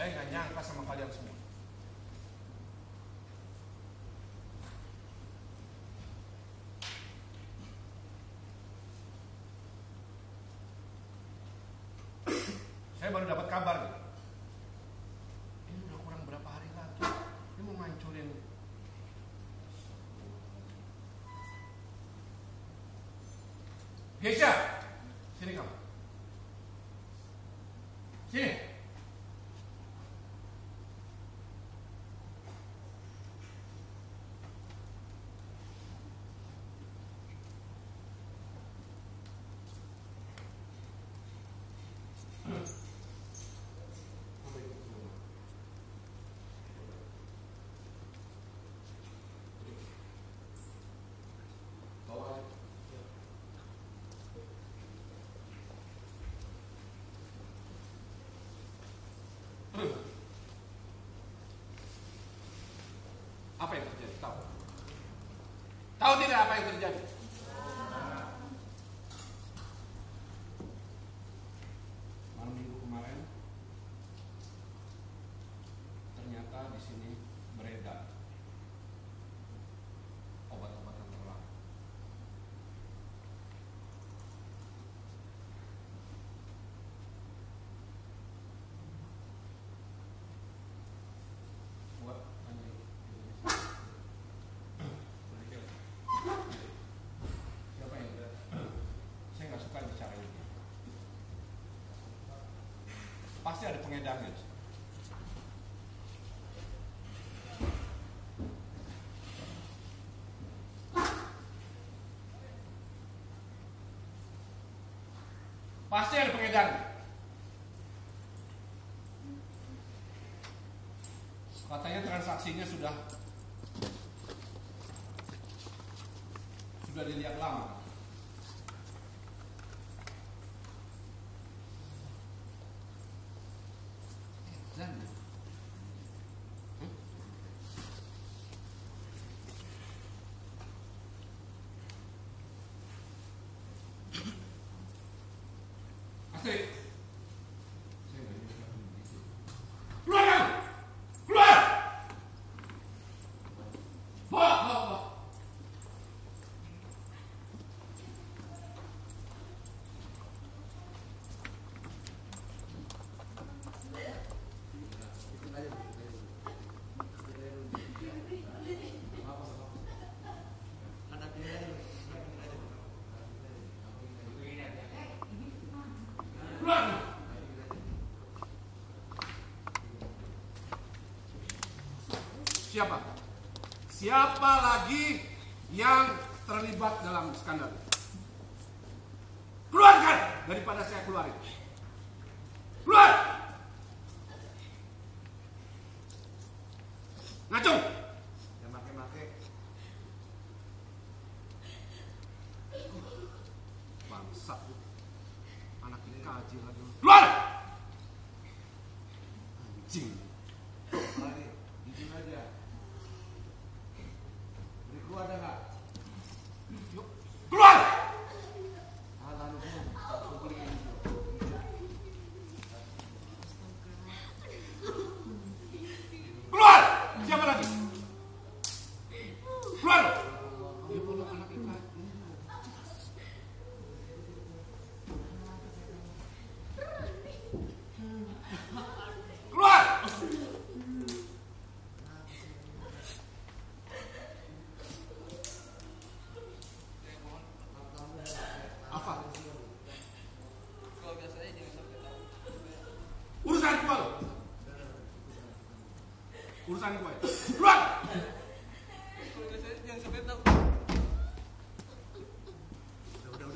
Saya nggak nyangka sama kalian semua. Saya baru dapat kabar. Ini udah kurang berapa hari lagi. Ini mau ngancurin Geisha, sini kamu. Sini. Apa yang terjadi? Tahu? Tahu tidak apa yang terjadi? Malam minggu kemarin ternyata di sini beredar obat-obatan terlarang. Buat tanya Siapa yang Saya nggak suka bicara ini. Pasti ada pengedarnya. Pasti ada pengedarnya. Katanya transaksinya sudah sudah dilihat lama. Dan Hmm? Astrid. Saya nggak nyangka begitu. Keluar kamu! Keluar! Bawa, bawa, bawa. Keluar! Siapa? Siapa lagi yang terlibat dalam skandal? Keluarkan daripada saya keluarin. Keluar! Ngacung! yang make-make Bangsa lu. Anak ini kaji lagi. Keluar! Anjing. lagi izin aja beriku ada nggak Yuk. Keluar! ah lalu sini aku beli hijau Keluar! Siapa lagi? Keluar! Ya Allah, anak ini kaji. Keluar! Apa? Urusan gua lo. Urusan gua. Keluar!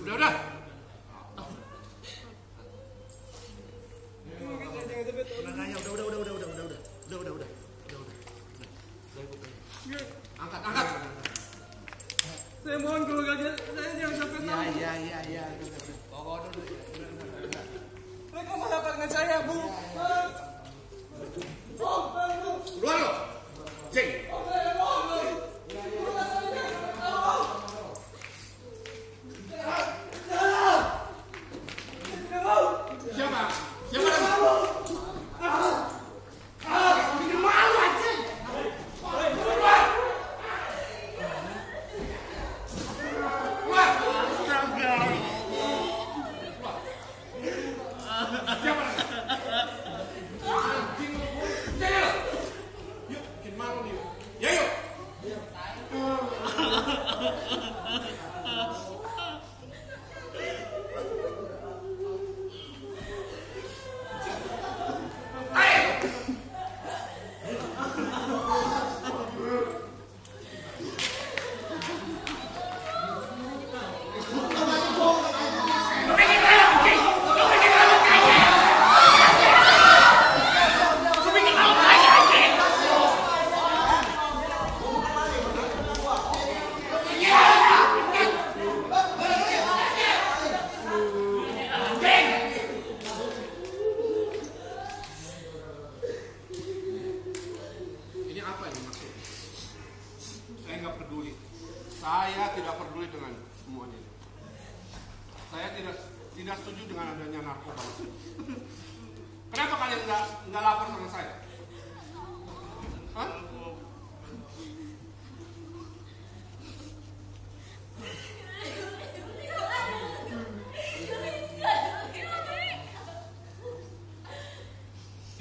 Udah, udah. Udah, udah, udah, udah, udah, udah, udah, udah, udah, udah, udah, udah, udah, udah ikut aja. Angkat, angkat. Saya mohon keluarga saya jangan sampai Iya, tahu. iya, iya, iya, dengan saya, Bu.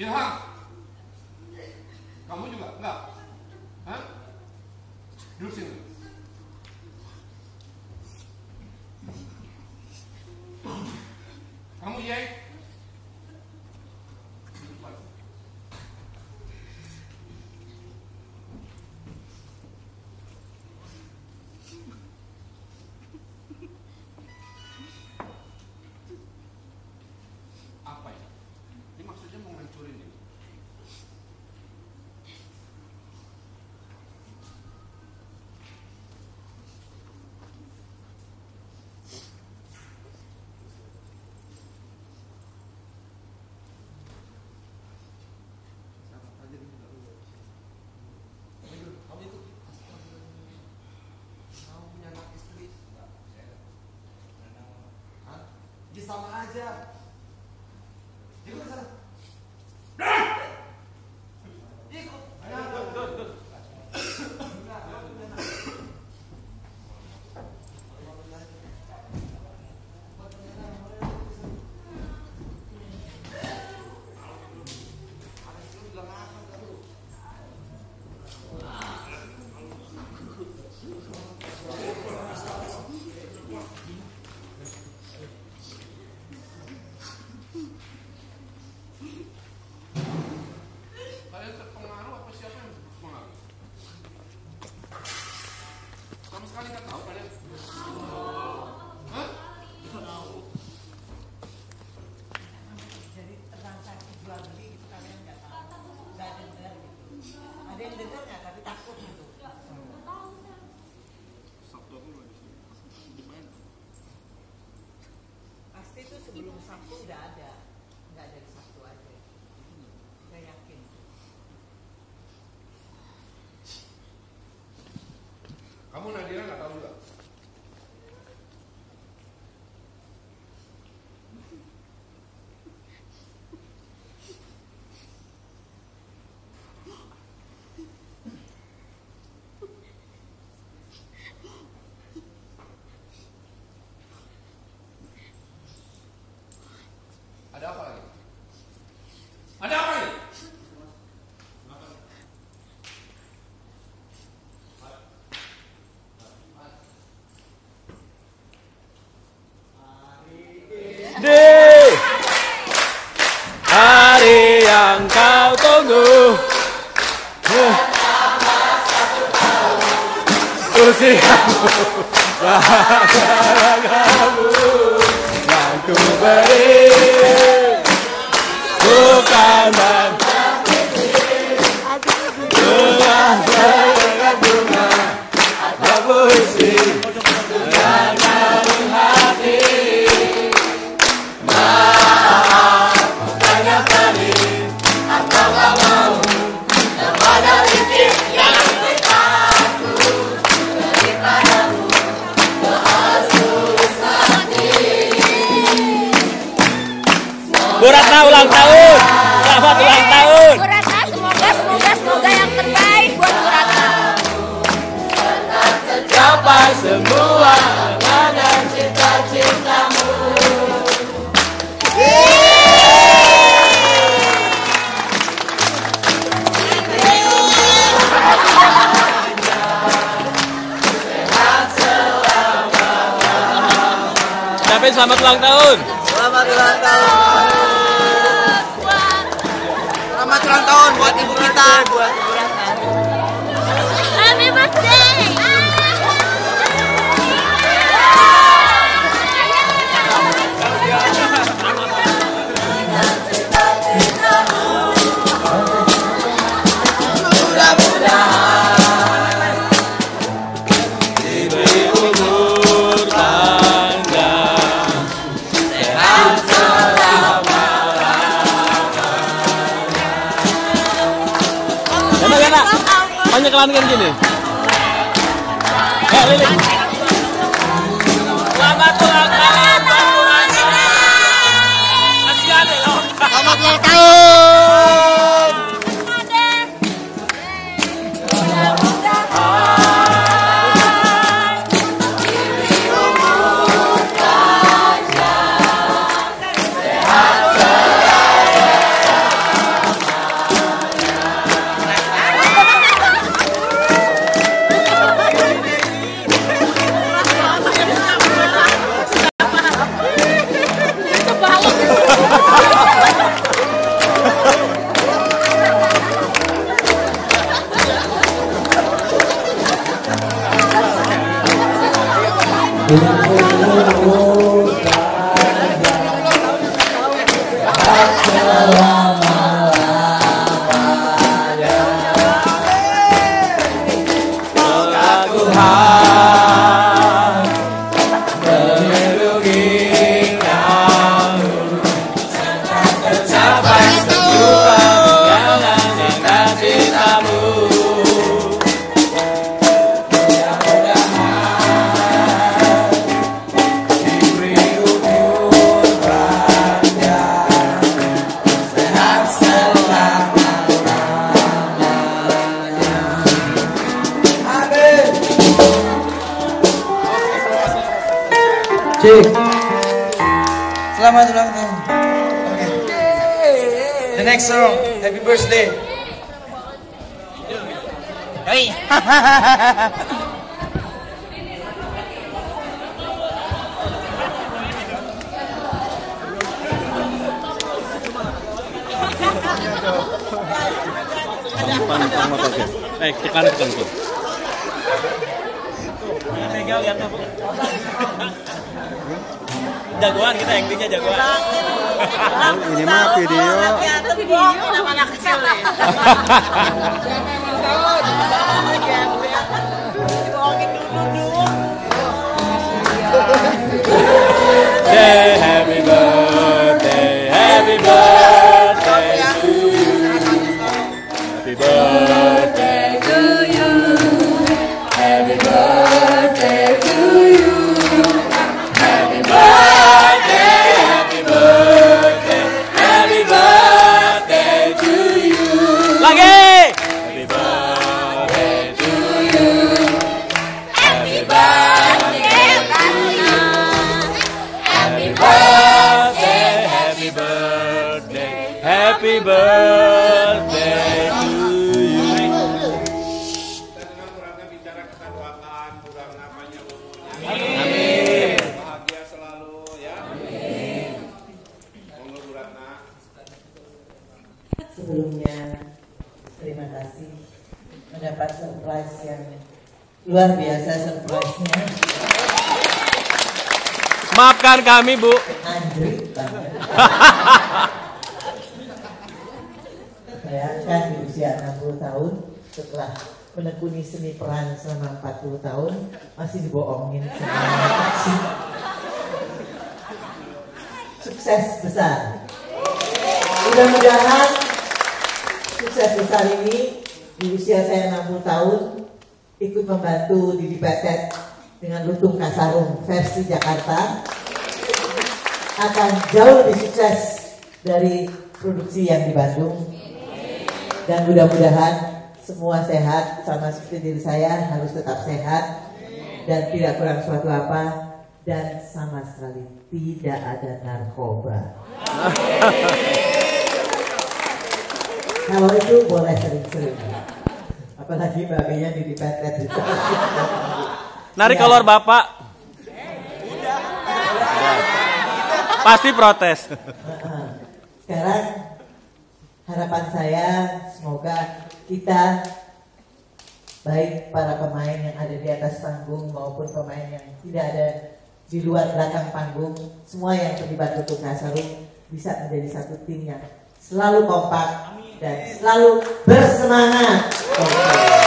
Ilham, kamu juga enggak? Hah? Duduk sini. Kamu Yai? Duduk lagi. Apa ya? Ini maksudnya mau ngancurin ini. Jadi sama aja. Ikut sana. Ikut. Kalian terpengaruh apa siapa yang terpengaruh? Sama sekali nggak tahu kalian. Hah? jadi transaksi jual beli itu kalian nggak tahu nggak dengar gitu ada yang dengar nggak? Tapi takut gitu. Pasti itu sebelum Sabtu udah ada. Nggak dari Sabtu aja. Saya yakin. Kamu Nadira nggak tahu nggak? Ada apa lagi? Ada apa lagi? Di hari yang kau tunggu Usiamu bahagiamu Yang ku beri Bukan dan Bunga bunga Atau puisi Yang Ratna ulang tahun. Selamat ulang tahun. Bu Ratna, semoga semoga semoga yang terbaik buat Bu Ratna. Capai semua angan dan cita-citamu. Tapi selamat ulang tahun. Selamat ulang tahun. Buat pelan kan gini. Eh, Lili. Selamat ulang tahun, Selamat ulang tahun. Selamat ulang tahun. Beli. Song, Happy Birthday. Hey. Guys. Eh, tekan tekan tuh. Mega lihat apa? Jagoan kita actingnya jagoan. Ini mah video. Bohongin sama anak kecil nih. Surprise yang luar biasa surprise-nya. Maafkan kami, Bu. Andri banget. Bayangkan di usia 60 tahun setelah menekuni seni peran selama 40 tahun masih dibohongin. Sukses besar. Mudah-mudahan sukses besar ini di usia saya 60 tahun ikut membantu Didi Petet dengan Lutung Kasarung versi Jakarta akan jauh lebih sukses dari produksi yang di Bandung dan mudah-mudahan semua sehat sama seperti diri saya harus tetap sehat dan tidak kurang suatu apa dan sama sekali tidak ada narkoba. Kalau itu boleh sering-sering. Apalagi baginya di itu. Narik Ya. keluar Bapak. Pasti protes. Sekarang harapan saya semoga kita baik para pemain yang ada di atas panggung maupun pemain yang tidak ada di luar belakang panggung semua yang terlibat untuk Kasarung bisa menjadi satu tim yang selalu kompak dan selalu bersemangat. Kompak.